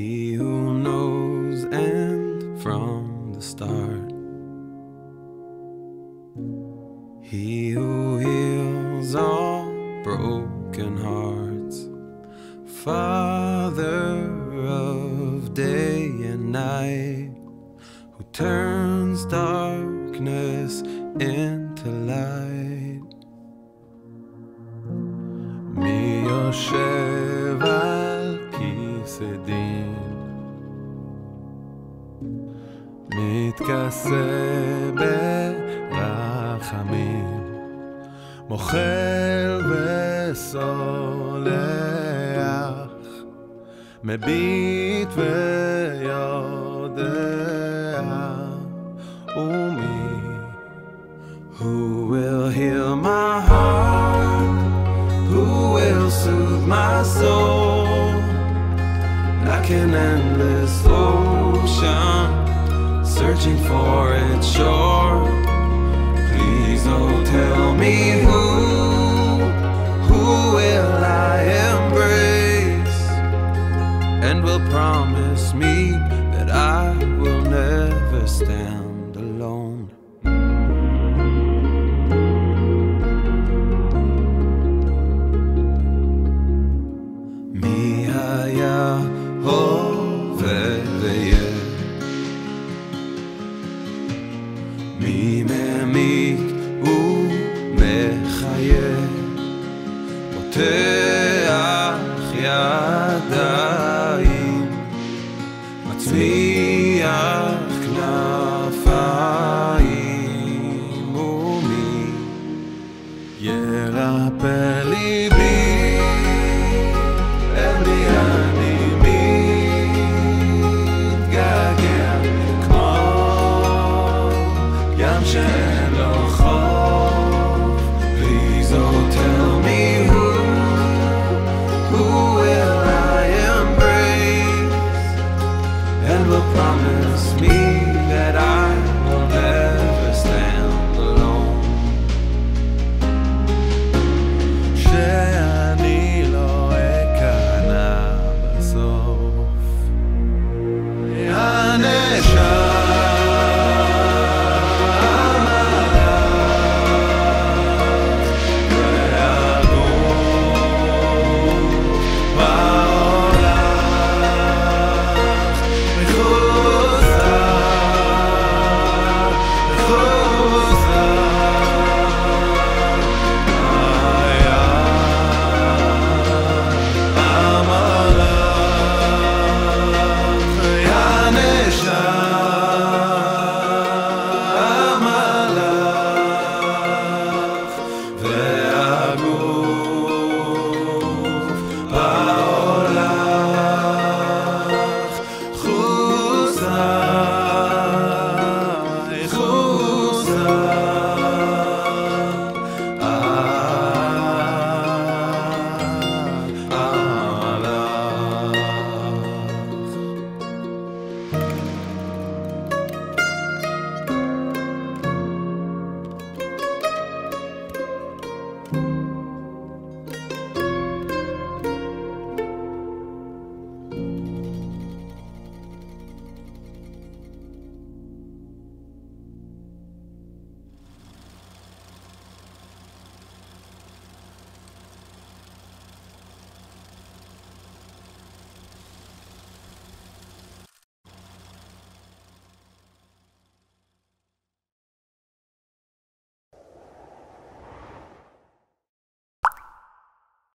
he who knows and from the start. He who heals all broken hearts, Father of day and night, who turns darkness into light. Mi Cheval qui. מתכסה ברחמים, מוחל וסולח, מביט ויודע, ומי Who will heal my heart? Who will soothe my soul? Like an endless ocean, searching for its shore. Please, oh, tell me who, who will I embrace? And will promise me that I will never stand מי ממית ומחיה? פותח ידיים, מצמיח כנפיים, ומי ירפא ליבי?